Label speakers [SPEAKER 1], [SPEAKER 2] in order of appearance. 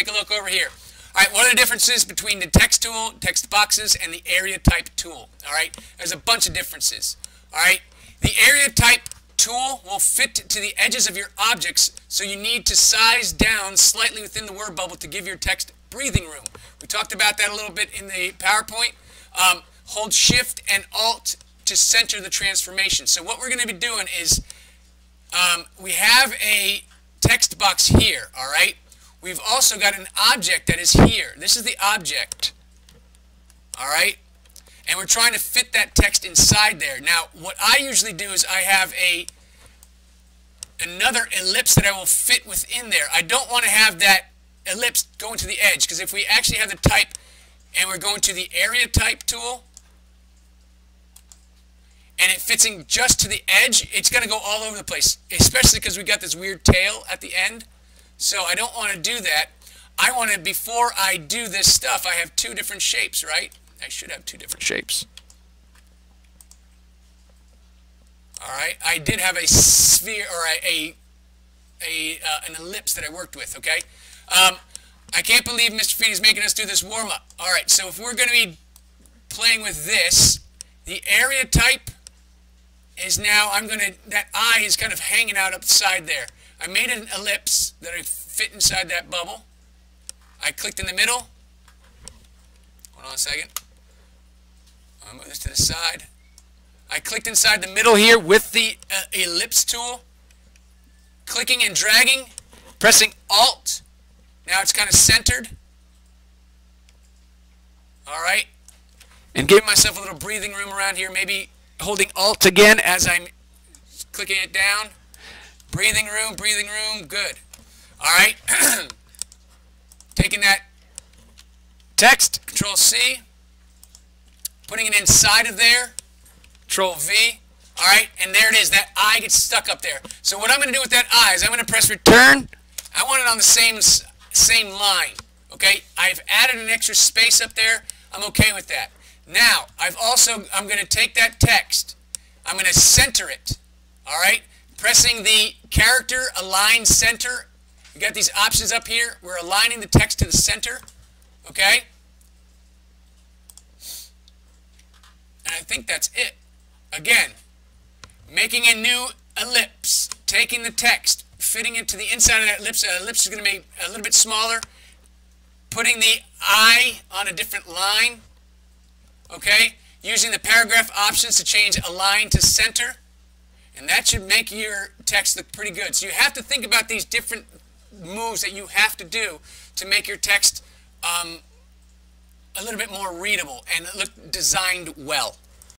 [SPEAKER 1] take a look over here. All right, what are the differences between the text tool, text boxes, and the area type tool? All right, there's a bunch of differences. All right, the area type tool will fit to the edges of your objects, so you need to size down slightly within the word bubble to give your text breathing room. We talked about that a little bit in the PowerPoint. Um, hold Shift and Alt to center the transformation. So what we're going to be doing is um, we have a text box here, all right? We've also got an object that is here. This is the object, all right? And we're trying to fit that text inside there. Now, what I usually do is I have a another ellipse that I will fit within there. I don't want to have that ellipse going to the edge because if we actually have the type and we're going to the area type tool and it fits in just to the edge, it's going to go all over the place, especially because we got this weird tail at the end. So I don't want to do that. I want to, before I do this stuff, I have two different shapes, right? I should have two different shapes. All right, I did have a sphere or a, a, a uh, an ellipse that I worked with, okay? Um, I can't believe Mr. Feeney is making us do this warm-up. All right, so if we're going to be playing with this, the area type is now, I'm going to, that eye is kind of hanging out up the side there. I made an ellipse that I fit inside that bubble. I clicked in the middle. Hold on a second. I'll move this to the side. I clicked inside the middle here with the uh, ellipse tool. Clicking and dragging. Pressing Alt. Now it's kind of centered. All right. And giving myself a little breathing room around here. Maybe holding Alt again as I'm clicking it down. Breathing room, breathing room, good. All right. Taking that text, Control C, putting it inside of there, Control V. All right, and there it is. That I gets stuck up there. So what I'm going to do with that I is I'm going to press Return. I want it on the same same line. Okay, I've added an extra space up there. I'm okay with that. Now, I've also, I'm going to take that text, I'm going to center it, all right? Pressing the character align center. You got these options up here. We're aligning the text to the center, okay? And I think that's it. Again, making a new ellipse, taking the text, fitting it to the inside of that ellipse. Ellipse is going to be a little bit smaller. Putting the I on a different line. Okay? Using the paragraph options to change align to center. And that should make your text look pretty good. So you have to think about these different moves that you have to do to make your text um, a little bit more readable and look designed well.